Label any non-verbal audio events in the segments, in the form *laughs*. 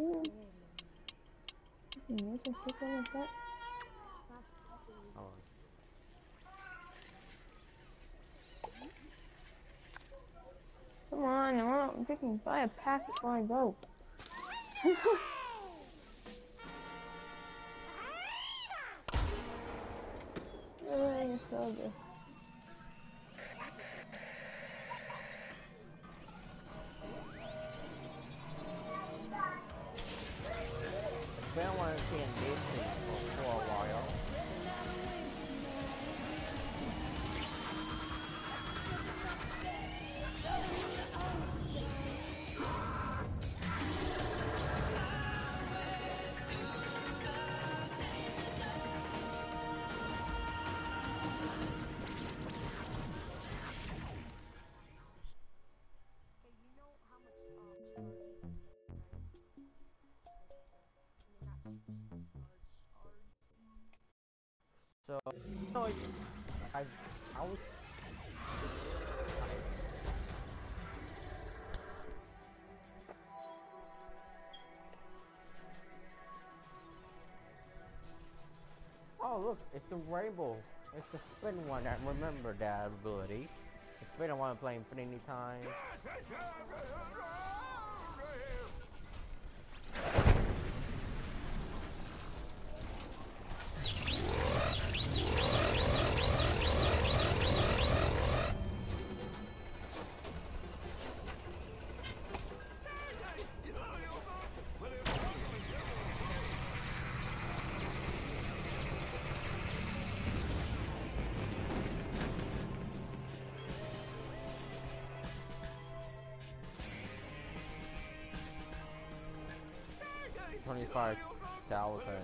You know some people like that? Come on, I'm thinking buy a pack before I go. *laughs* So, you know, I, I was Oh look, it's the rainbow. It's the spin one. I remember that ability. It's been a while playing for any time. 125 thousand.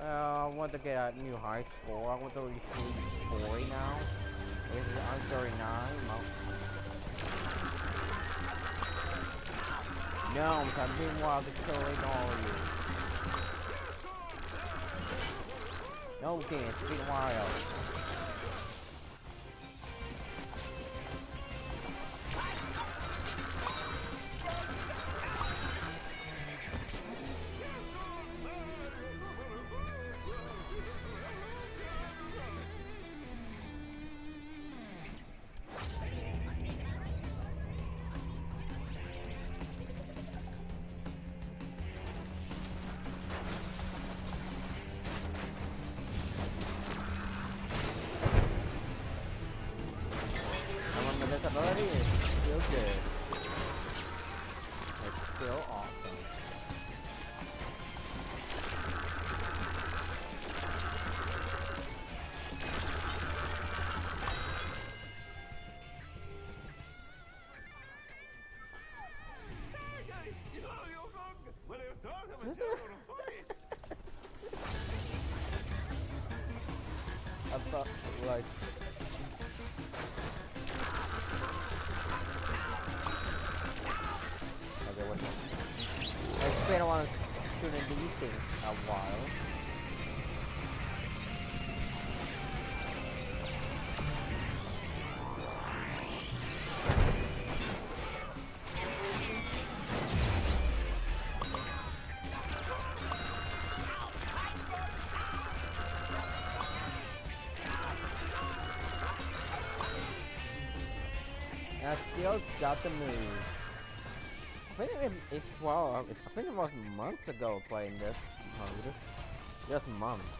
Uh, I want to get a new high score. I want to reach boy now. This is I'm 39. No, I'm being wild to killing all of you. No, can't. It's been wild. Okay? It's been a while shooting these things a while. Got the move. I think it, well, I think it was months ago playing this. Just months.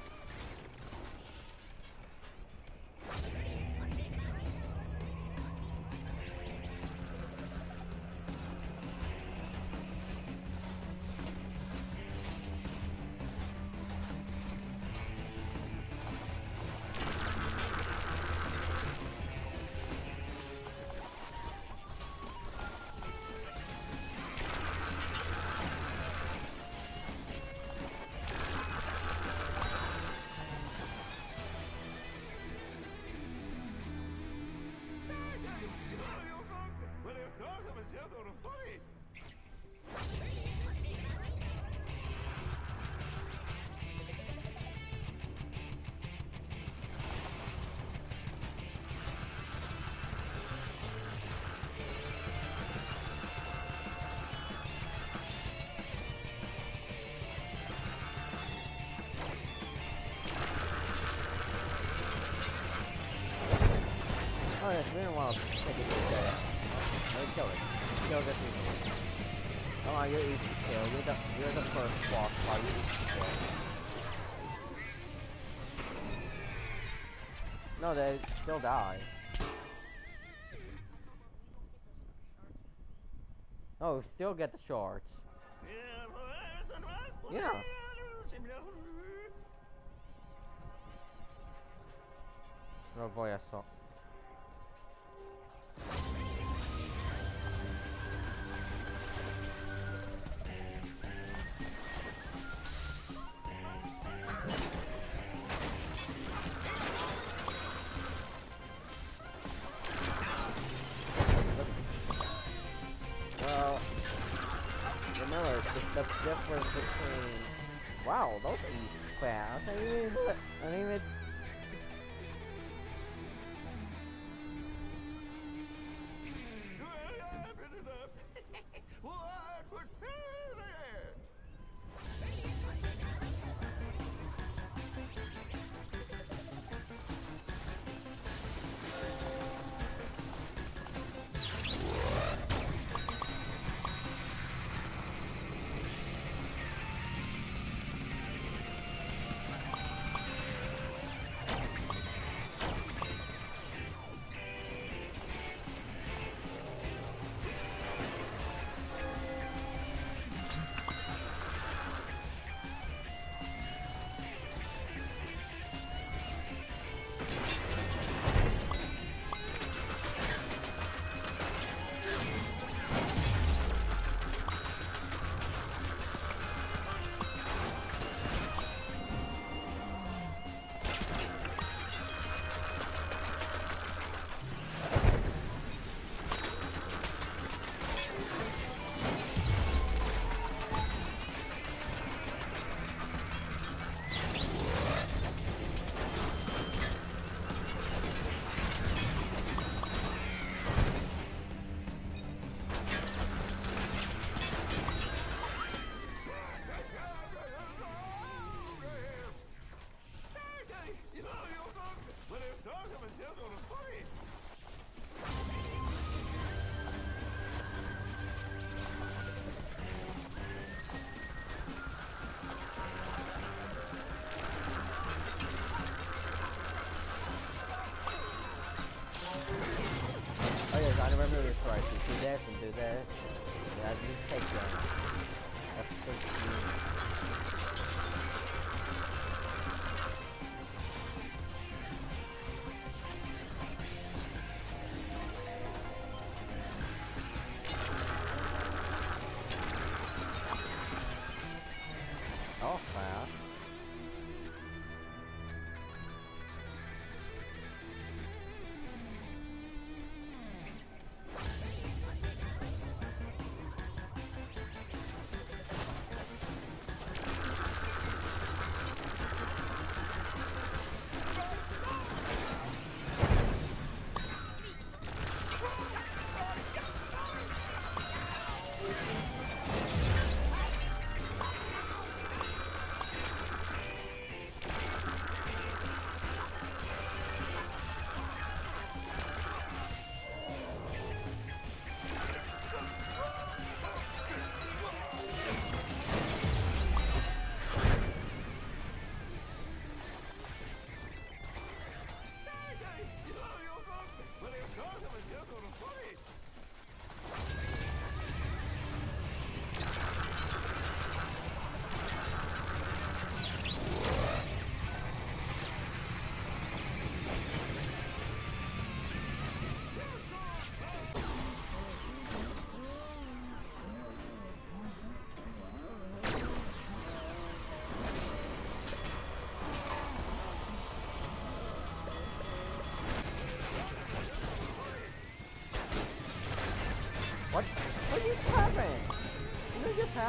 Oh, it's been a while since I did this guy. Let's. Kill this evil. Come on, you're easy kill. You're the, you're the first boss fight. You're easy kill. No, they still die. Oh, still get the shards. Yeah. Oh boy, I saw.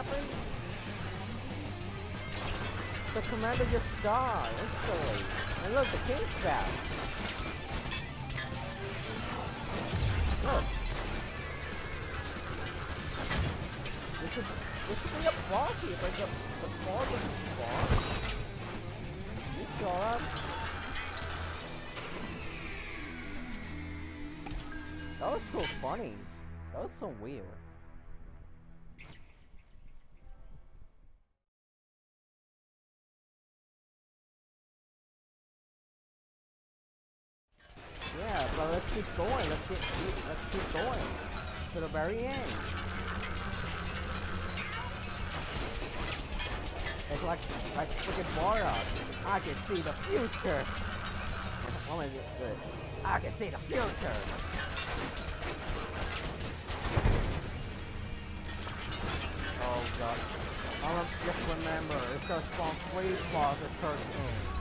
Happened? The commander just died instantly. And look, the king's back. Look. This should, this should be a boss here, but the, the boss is boss. You saw that? Was so funny. That was so weird. Keep going. Let's keep let's keep going to the very end. It's like like freaking Mario. I can see the future. Is it? Good. I can see the future. Oh god. I just remember, it's gonna spawn three closet cartoons. Just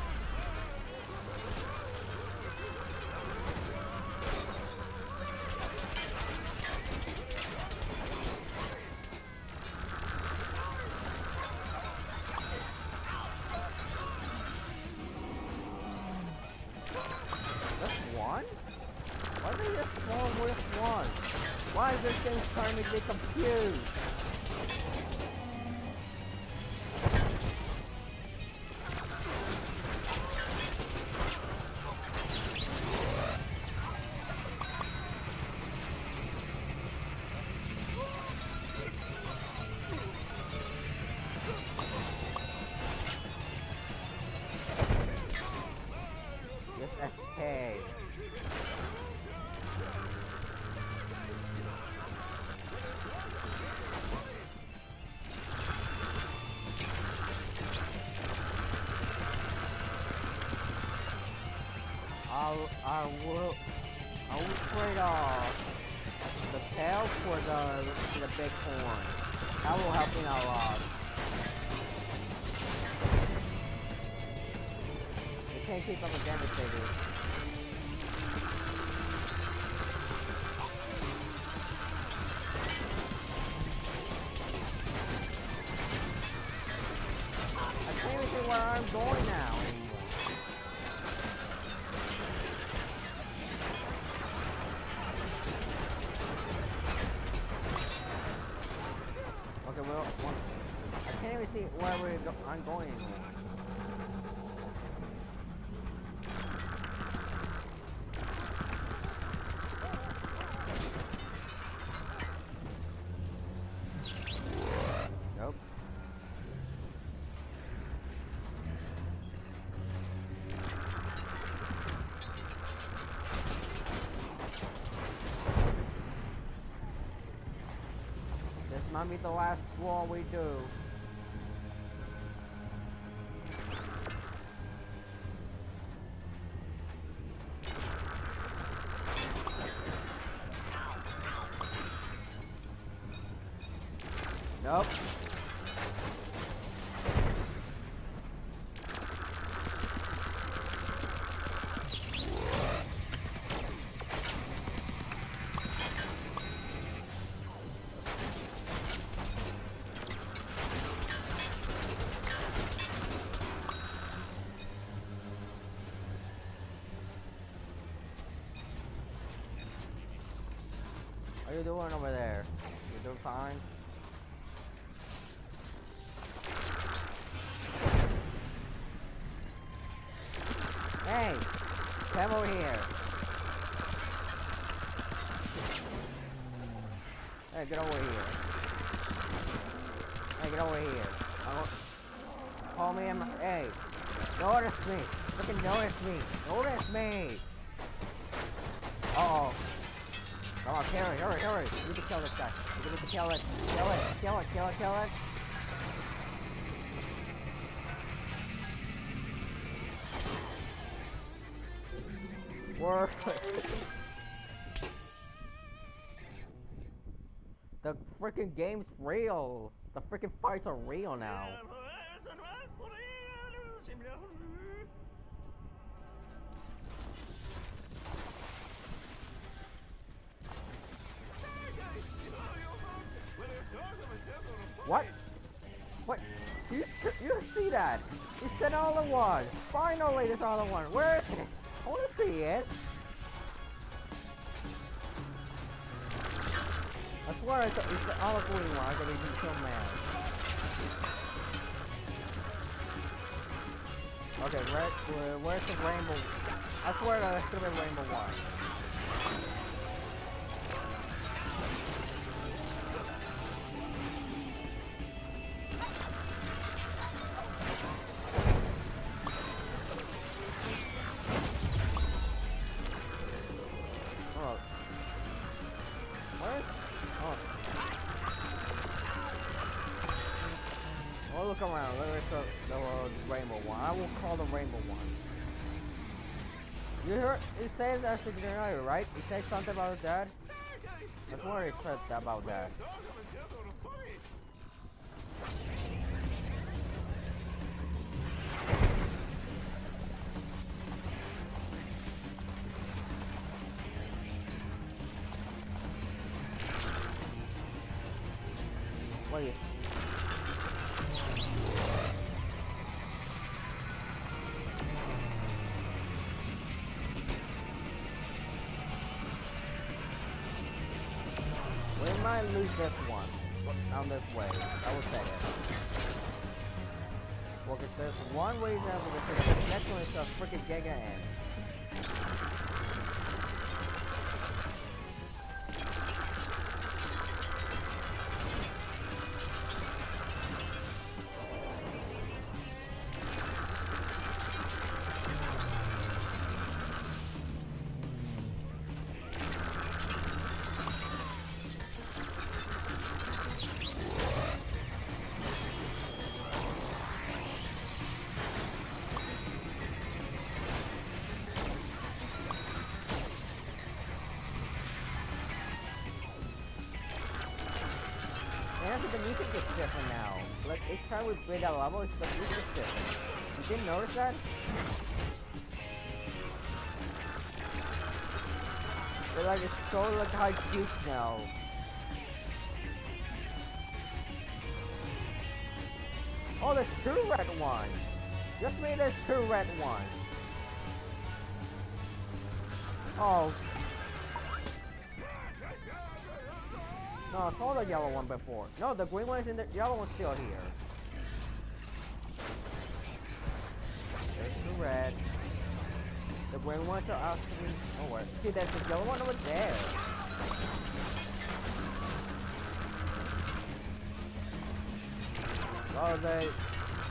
I will, I will trade off the tail for the, the big horn. That will help me a lot. You can't keep up with Devastator. I might be the last wall we do. Nope. Doing over there? You're doing fine? Hey, come over here. Hey, get over here. Hey, get over here. Call me in my... Hey, notice me. Freaking notice me. Notice me. Hurry, hurry, hurry. You need to kill this guy. You need to kill it. Kill it, kill it, kill it, kill it. Word. the freaking game's real. The freaking fights are real now. That? All at once. Finally, there's at once. Where is it? I want to see it. I swear it's, it's the olive green one. I got even so mad. Okay, where, where's the rainbow? I swear that's gonna be rainbow one. Says that earlier, right? It says something about that. what it about that. Might lose this one. On this way. I will say it. Well, if there's one reason because the next one is a freaking Giga End. That? But like it's so like high juice now. Oh, there's two red ones. Just me, there's two red ones. Oh. No, I saw the yellow one before. No, the green one is in the yellow one's still here. Red. The green ones are actually oh wait. See there's the yellow one over there. Oh they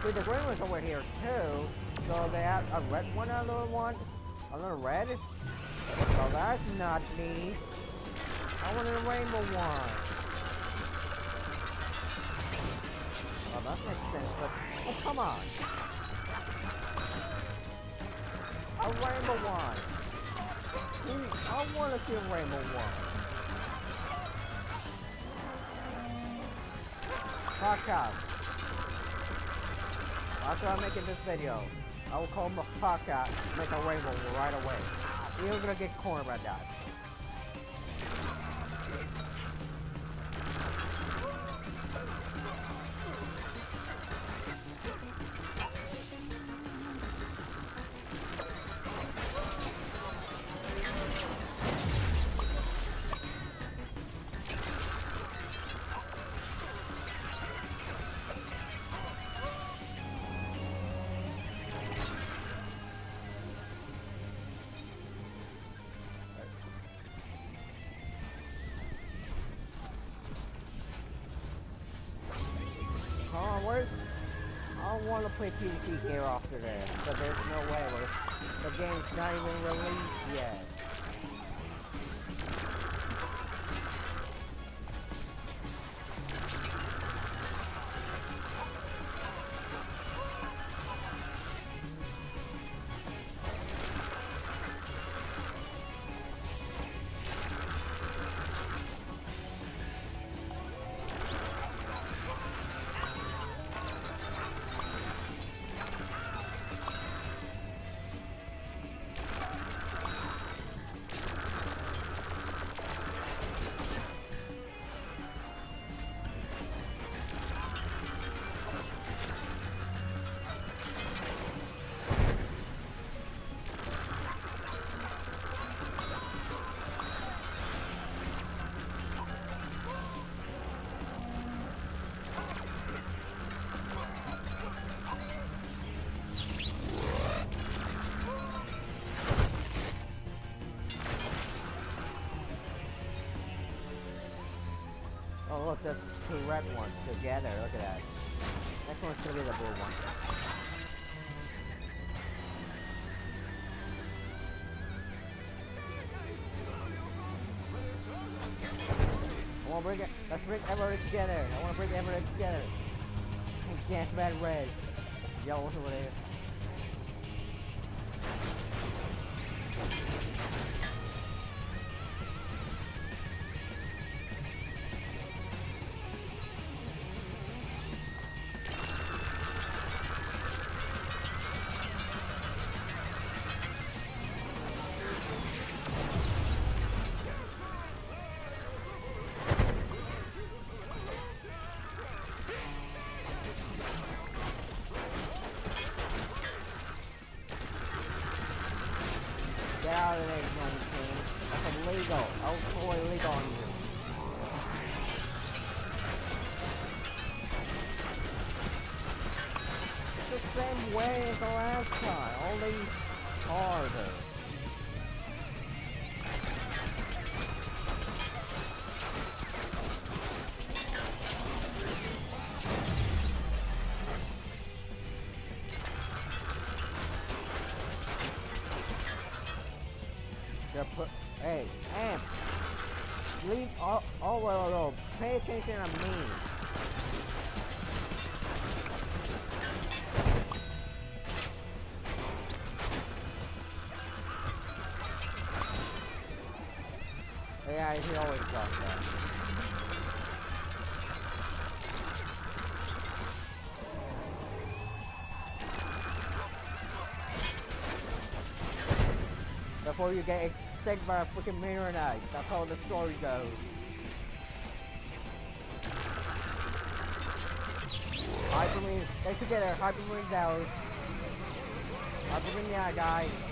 see the green one's over here too. So they have a red one and a little one. A little red. So that's not me. I wanted a rainbow one. Oh, that makes sense, but... Oh, come on! A rainbow one! Ooh, I want to see a rainbow one. Fuck up. After I'm making this video, I will call my fuck out, make a rainbow right away. You're gonna get cornered by that. Play PvP here after this, but there's no way. We're, the game's not even released yet. Red ones together. Look at that. Next one's gonna be the blue one. I wanna bring it. Let's bring everyone together. I wanna bring everyone together. Dance bad red. Yellow's over there. Oh, oh, well, well, pay attention to me. Yeah, he always does that. Before you get sick by a freaking mirror knight. That's how the story goes. Hypermarine, stay together. Hypermarine down. Hypermarine, yeah, guys.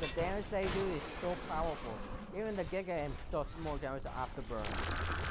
The damage they do is so powerful. Even the Giga M does more damage after burn.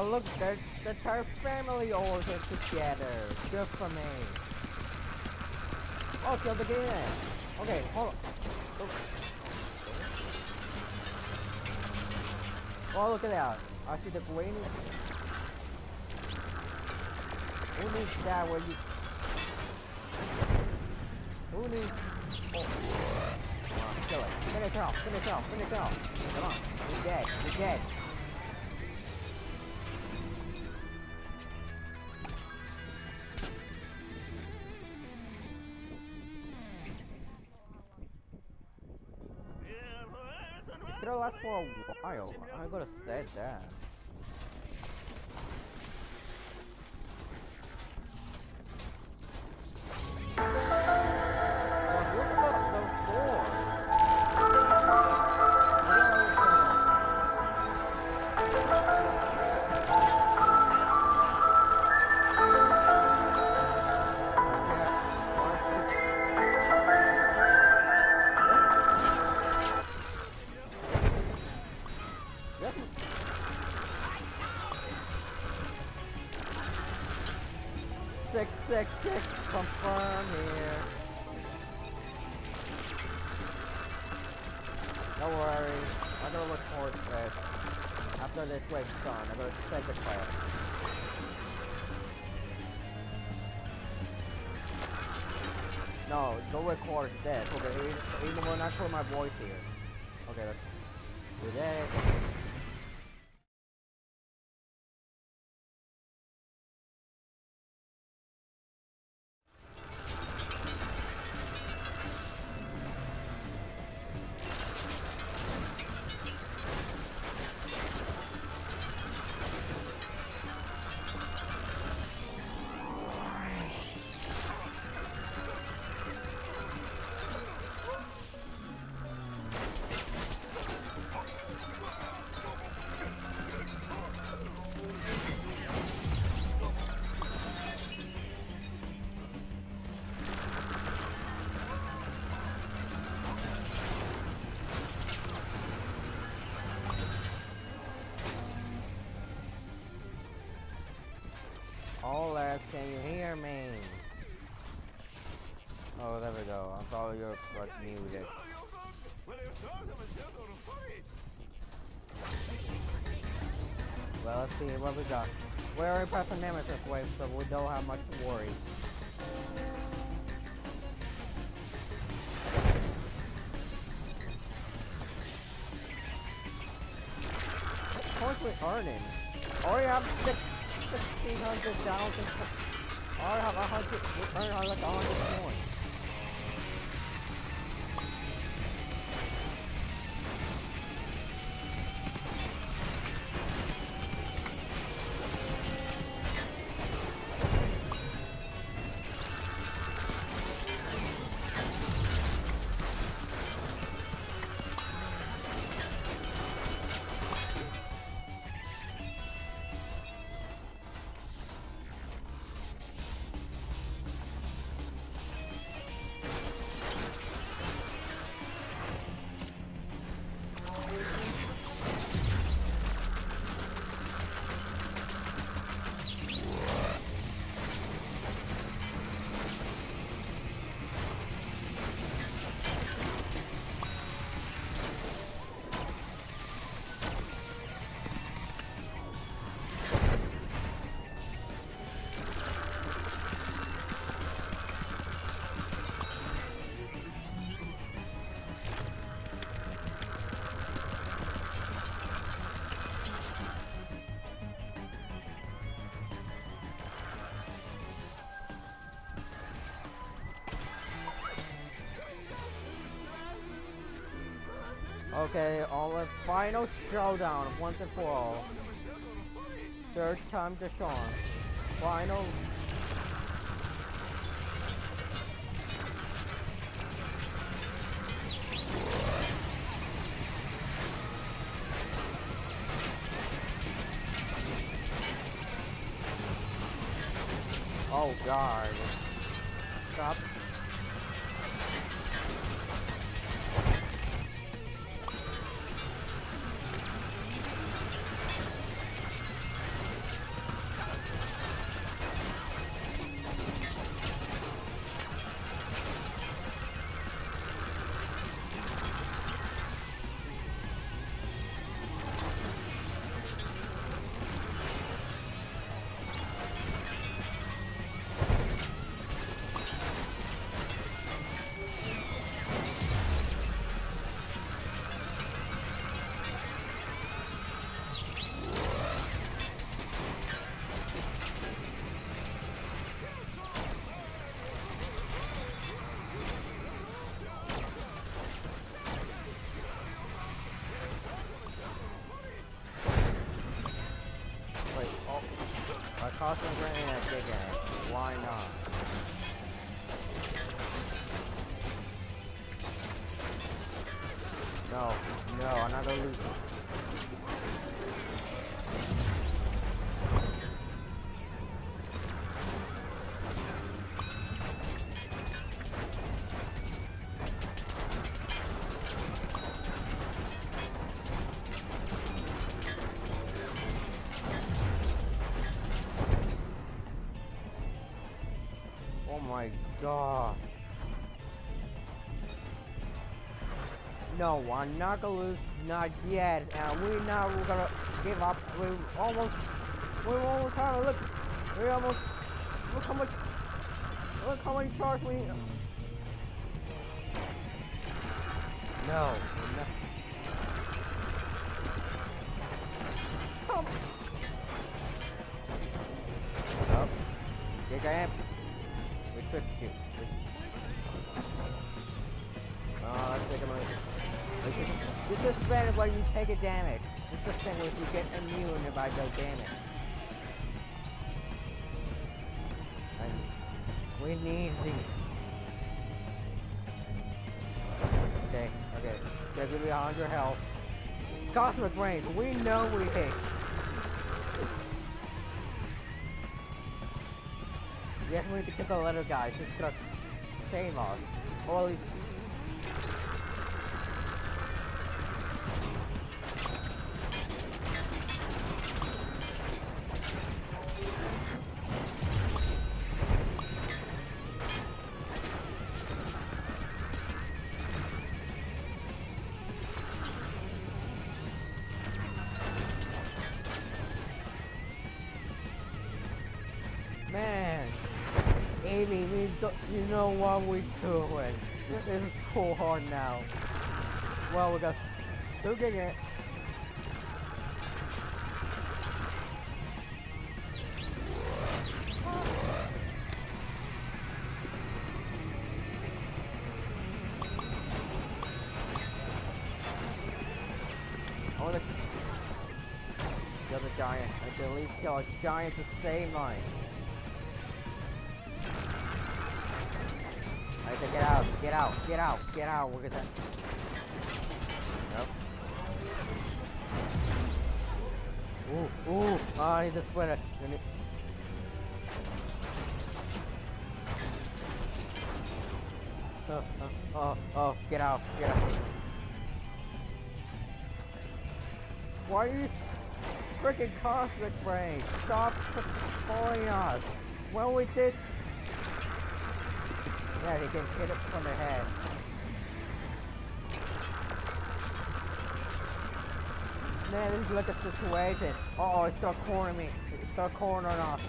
Well, look, the the entire family all is together. Good for me. Oh, kill the game. Okay, hold on. Oh, look at that. I see the green. Who needs that where you... Who needs... Oh. Come on, kill it. Finish off, finish off, finish off. Come on, you're dead, you're dead. For. I gotta say that. Don't record that. Okay, even, even when I put my voice here. What we already pressed the Nemesis wave, so we don't have much to worry. Of course we're earning. Already have six, 1600 down. Already have a hundred, we earn like a hundred Okay, on the final showdown, once and for all. Third time to Sean. Final. Oh god. I cost my grenade at god. No, I'm not gonna lose, not yet, and we're not we're gonna give up. We almost, we almost kind of look, we almost, look how much, look how many charge we need. No, no. Come. Up. 50. Oh, that's taking my... This is better when you take a damage. This is the thing where you get immune if I go damage. And we need these. Okay, okay. That's gonna be 100 health. Cosmic Range, we know we hate. Yes, we need to kill the little guys. It's gonna save us. What we doing. This is cool hard now. Well, we got two giga. Oh, the, the other giant. I can at least kill a giant to save mine. Get out, get out, get out. We're gonna. Nope. Ooh, ooh. Oh, I need it. I need- Oh, oh, oh, oh, get out, get out. Why are you freaking cosmic brain? Stop following us. Well, we did. Yeah, they can hit it from their head. Man, this is like a situation. Uh oh, it's start cornering me. It start cornering us.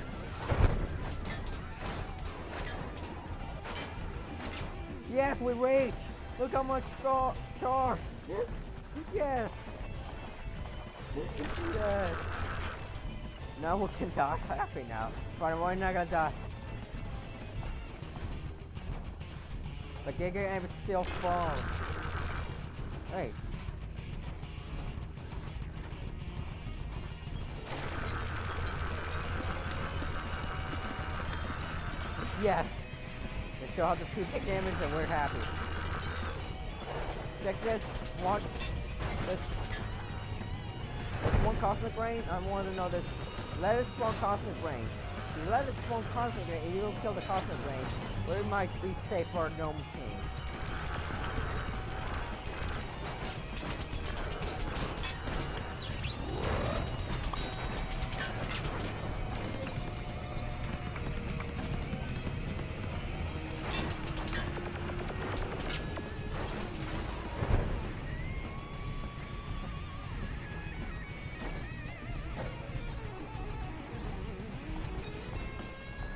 Yes, we reach. Look how much star char. Yes. Yes. Now we can die *laughs* happy now. But we're not gonna die. Is still strong. Hey. Yes. They still have the two big damage and we're happy. Check this. One. This. One cosmic rain. I want to know this. Let us spawn cosmic rain. You let it spawn rain and you don't kill the cosmic rain, we might be safe for a gnome king.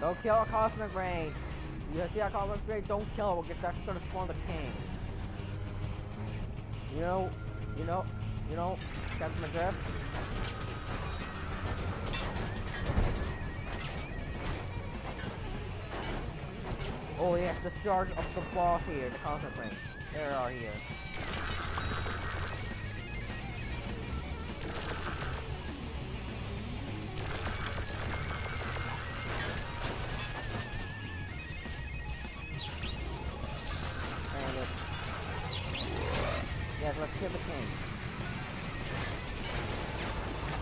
Don't kill a cosmic rain. You see a cosmic rain, don't kill it because that's gonna spawn the king. You know, you know, you know, Captain McGriff? Oh yes, the charge of the boss here, the cosmic rain. There are here.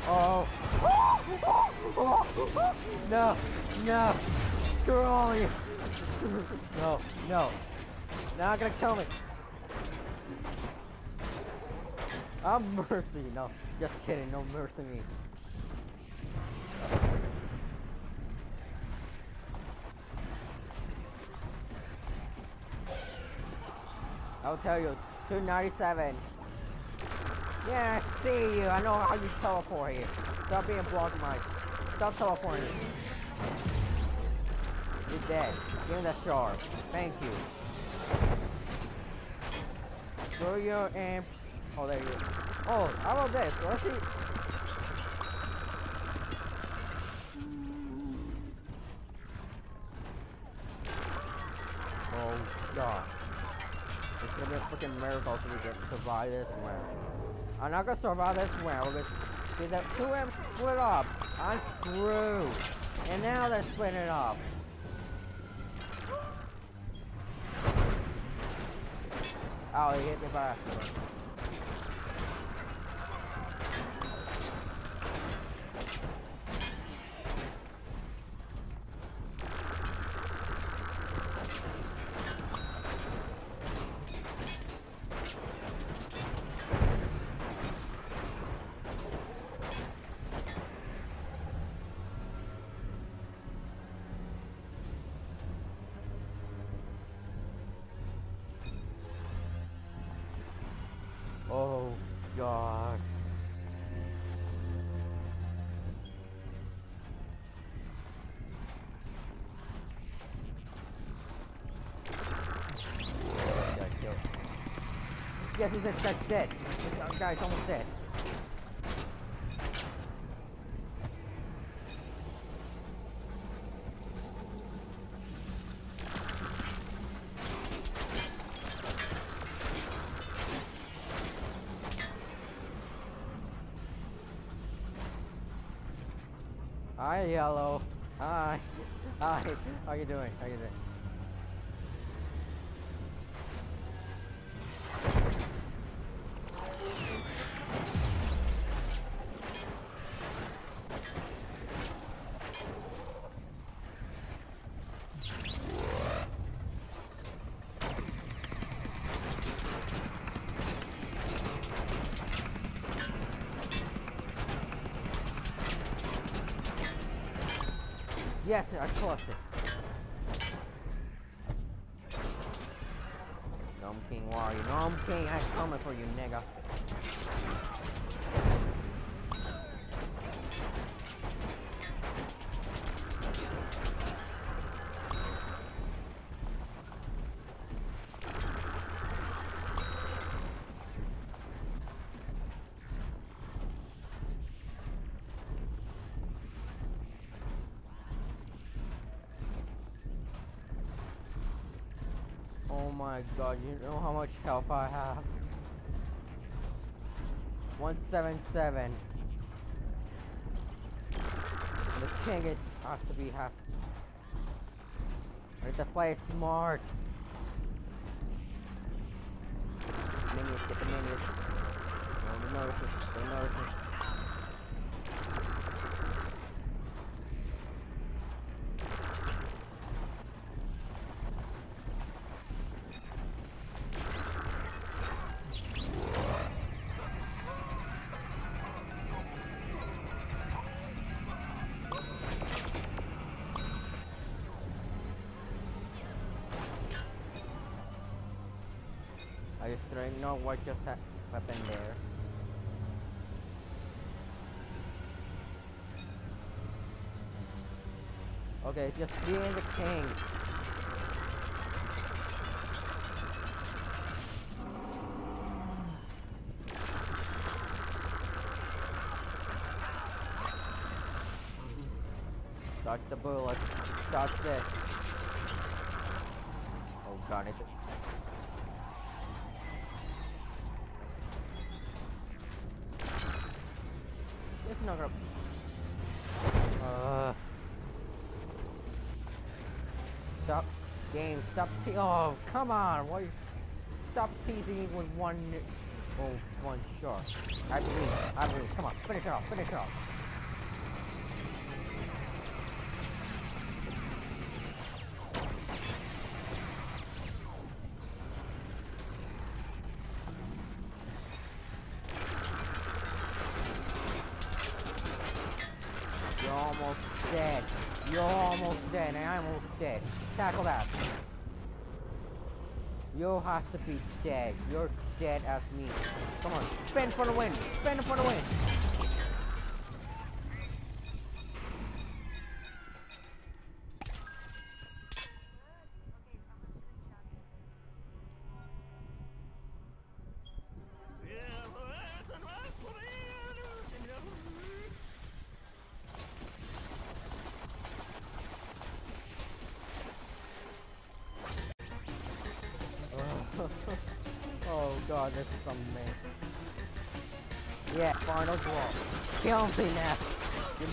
Oh. No, no. Screw all of you. No, no. Not gonna kill me. I'm mercy. No, just kidding. No mercy me. I'll tell you, 297. Yeah, I see you. I know how you teleport here. Stop being blocked, Mike. Stop teleporting. You're dead. Give me that shard. Thank you. Throw your amp. Oh, there you go. Oh, how about this? Let's see. Oh, God. It's gonna be a freaking miracle can survive this win. I'm not gonna survive this gonna see that two amps split up. I'm screwed. And now they're splitting up. Oh, he hit me by accident. Yes, he's that's dead. This guy's almost dead. Hi, Yellow. Hi. Hi. How you doing? How you doing? Yes, I caught it. Gnome King, where are you? Gnome King, I'm coming for you, nigga. God, you know how much health I have? 177. The king it has to be half. Need to play smart. Minions, get the minions. No, no notices. I just don't know what just ha- happened there. Okay, just being the king. Dodge the bullet. Dodge this. Stop. Te oh, come on. Why? Stop teasing with one. Oh, one shot. I believe. I believe. Come on. Finish it off. Finish it off. Have to be dead. You're dead as me. Come on, spin for the win. Spin for the win.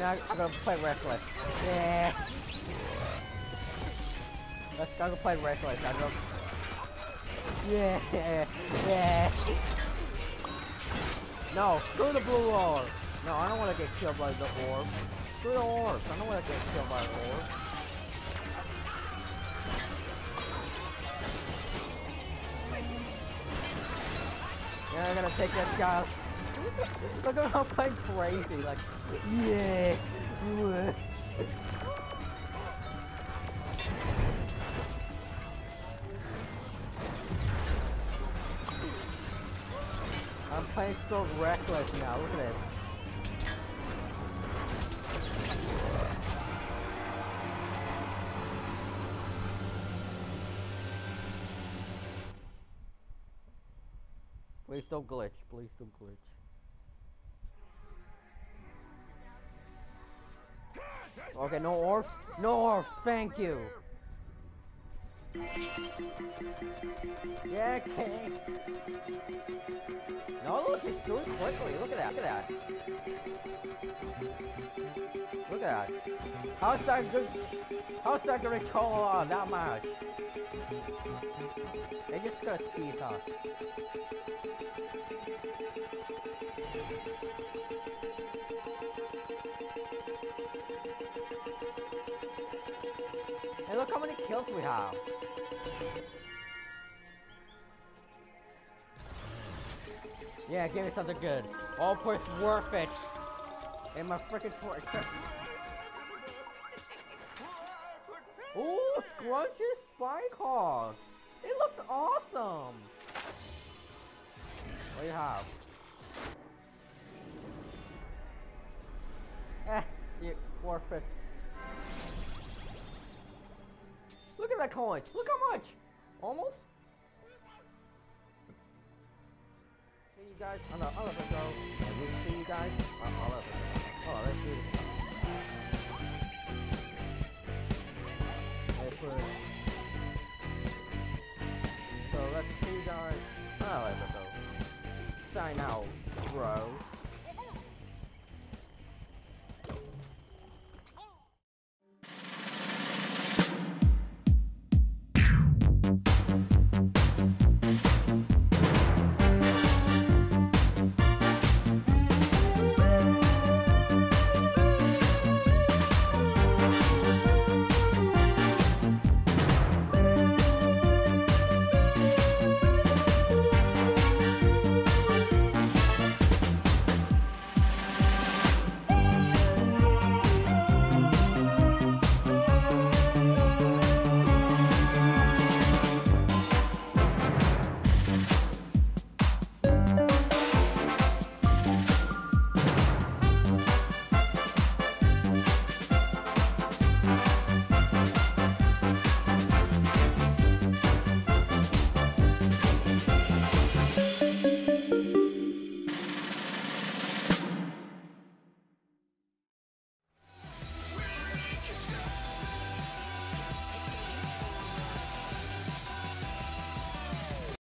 You're not gonna play reckless. Yeah. Let's go play reckless. I don't. Yeah, yeah. No, screw the blue orb. No, I don't want to get killed by the orb. Screw the orbs. I don't want to get killed by the orb. Yeah, I'm gonna take that guy. *laughs* Look at how I'm crazy. Like, yeah. yeah. I'm playing so reckless now. Look at this. Please don't glitch. Please don't glitch. Okay, no orbs. No orbs. Thank you. Yeah, King. No, look, it's doing quickly. Look at that. Look at that. Look at that. How's that good? How's that gonna control uh, that much? They just got speed up. Look how kills we have. Yeah, give me something good. All points worth it. In my freaking torch. Ooh, scrunchy spike hog. It looks awesome. What do you have? Eh, you worth Look at that coin. Look how much. Almost. See you guys on the other episode. And we'll see you guys